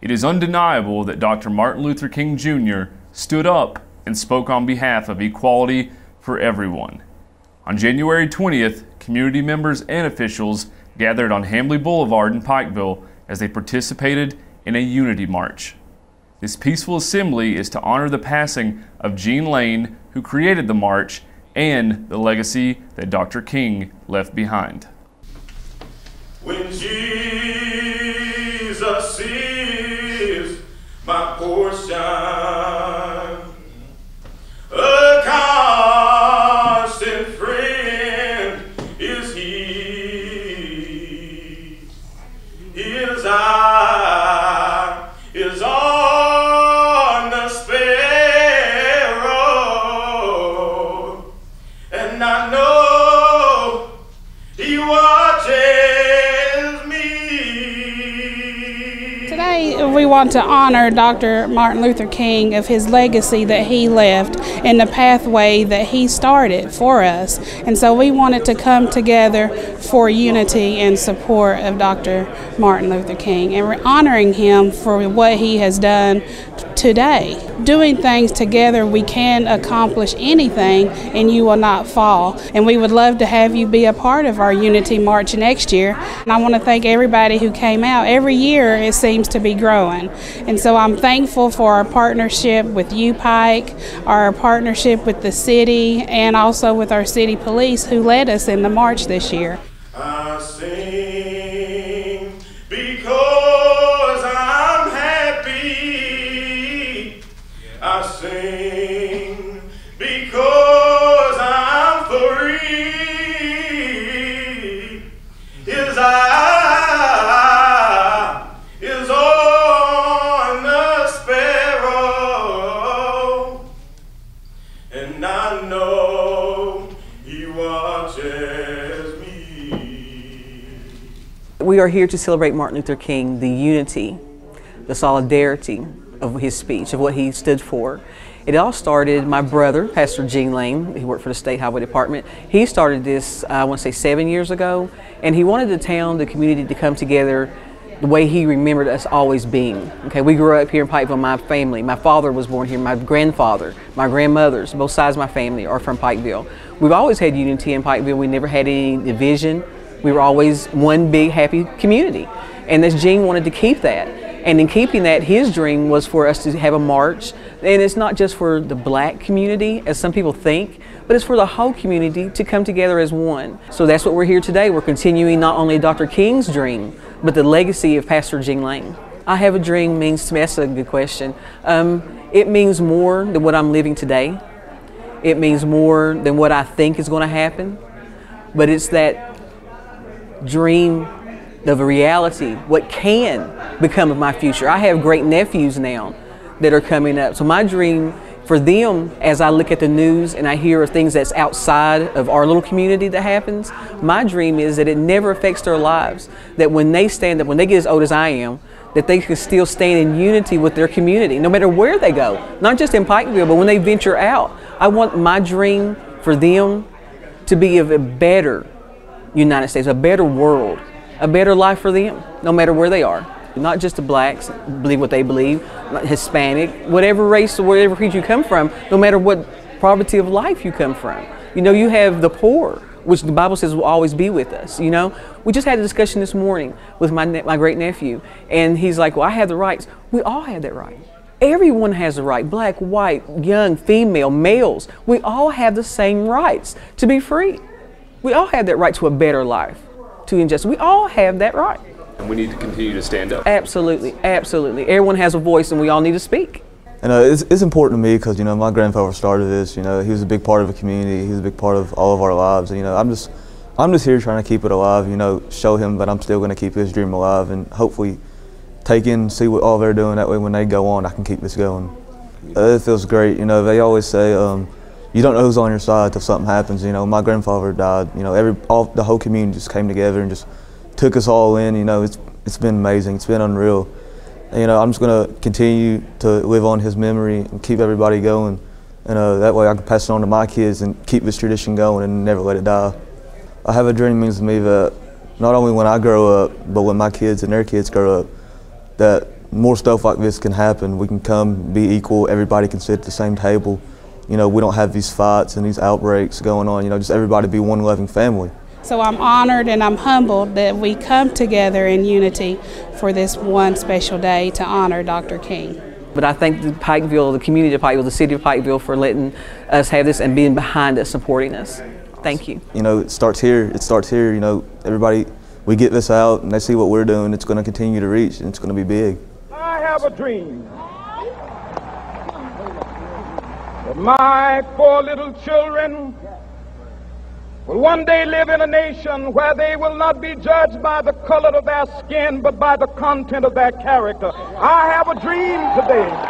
It is undeniable that Dr. Martin Luther King Jr. stood up and spoke on behalf of equality for everyone. On January 20th, community members and officials gathered on Hambley Boulevard in Pikeville as they participated in a unity march. This peaceful assembly is to honor the passing of Gene Lane, who created the march, and the legacy that Dr. King left behind. When Jesus is my portion, a constant friend is He. His eye is on the sparrow, and I know He watches we want to honor Dr. Martin Luther King of his legacy that he left and the pathway that he started for us. And so we wanted to come together for unity and support of Dr. Martin Luther King and we're honoring him for what he has done today. Doing things together, we can accomplish anything and you will not fall. And we would love to have you be a part of our Unity March next year. And I want to thank everybody who came out. Every year it seems to be. And so I'm thankful for our partnership with U-Pike, our partnership with the city, and also with our city police who led us in the march this year. Are here to celebrate Martin Luther King, the unity, the solidarity of his speech, of what he stood for. It all started, my brother, Pastor Gene Lane, he worked for the State Highway Department. He started this, I want to say seven years ago, and he wanted the town, the community to come together the way he remembered us always being. Okay, we grew up here in Pikeville, my family. My father was born here, my grandfather, my grandmothers, both sides of my family are from Pikeville. We've always had unity in Pikeville. We never had any division. We were always one big happy community. And this Gene wanted to keep that. And in keeping that, his dream was for us to have a march. And it's not just for the black community, as some people think, but it's for the whole community to come together as one. So that's what we're here today. We're continuing not only Dr. King's dream, but the legacy of Pastor Gene Lane. I have a dream means to me, that's a good question. Um, it means more than what I'm living today. It means more than what I think is going to happen. But it's that dream of a reality, what can become of my future. I have great nephews now that are coming up. So my dream for them, as I look at the news and I hear of things that's outside of our little community that happens, my dream is that it never affects their lives. That when they stand up, when they get as old as I am, that they can still stand in unity with their community, no matter where they go. Not just in Pikeville, but when they venture out. I want my dream for them to be of a better United States, a better world, a better life for them, no matter where they are. Not just the blacks believe what they believe, Hispanic, whatever race or whatever creed you come from, no matter what poverty of life you come from. You know, you have the poor, which the Bible says will always be with us. You know, we just had a discussion this morning with my my great nephew, and he's like, "Well, I have the rights. We all have that right. Everyone has the right. Black, white, young, female, males. We all have the same rights to be free. We all have that right to a better life, to injustice. We all have that right. And we need to continue to stand up. Absolutely, absolutely. Everyone has a voice, and we all need to speak. And uh, it's, it's important to me because you know my grandfather started this. You know he was a big part of the community. He was a big part of all of our lives. And you know I'm just I'm just here trying to keep it alive. You know show him that I'm still going to keep his dream alive and hopefully take in see what all they're doing. That way when they go on, I can keep this going. Uh, it feels great. You know they always say um, you don't know who's on your side till something happens. You know my grandfather died. You know every all the whole community just came together and just took us all in. You know it's it's been amazing. It's been unreal. And, you know, I'm just going to continue to live on his memory and keep everybody going. And uh, that way I can pass it on to my kids and keep this tradition going and never let it die. I have a dream means to me that not only when I grow up, but when my kids and their kids grow up, that more stuff like this can happen. We can come, be equal. Everybody can sit at the same table. You know, we don't have these fights and these outbreaks going on. You know, just everybody be one loving family. So I'm honored and I'm humbled that we come together in unity for this one special day to honor Dr. King. But I thank the Pikeville, the community of Pikeville, the city of Pikeville for letting us have this and being behind us, supporting us. Thank you. You know, it starts here. It starts here. You know, everybody, we get this out and they see what we're doing. It's going to continue to reach and it's going to be big. I have a dream that my four little children will one day live in a nation where they will not be judged by the color of their skin, but by the content of their character. I have a dream today